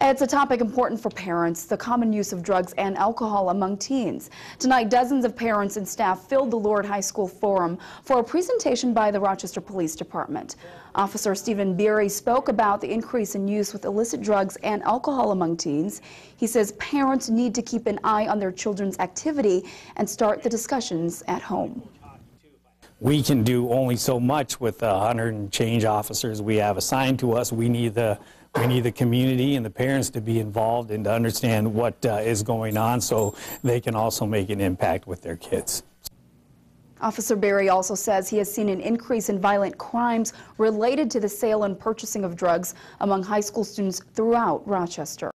It's a topic important for parents, the common use of drugs and alcohol among teens. Tonight, dozens of parents and staff filled the Lourdes High School Forum for a presentation by the Rochester Police Department. Officer Stephen Beery spoke about the increase in use with illicit drugs and alcohol among teens. He says parents need to keep an eye on their children's activity and start the discussions at home we can do only so much with the 100 and change officers we have assigned to us. We need the we need the community and the parents to be involved and to understand what uh, is going on so they can also make an impact with their kids. Officer Beery also says he has seen an increase in violent crimes related to the sale and purchasing of drugs among high school students throughout Rochester.